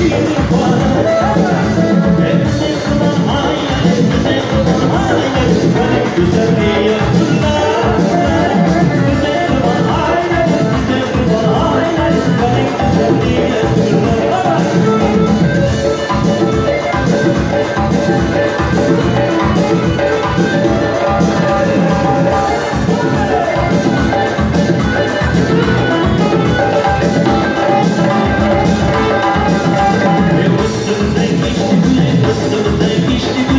Thank you. Don't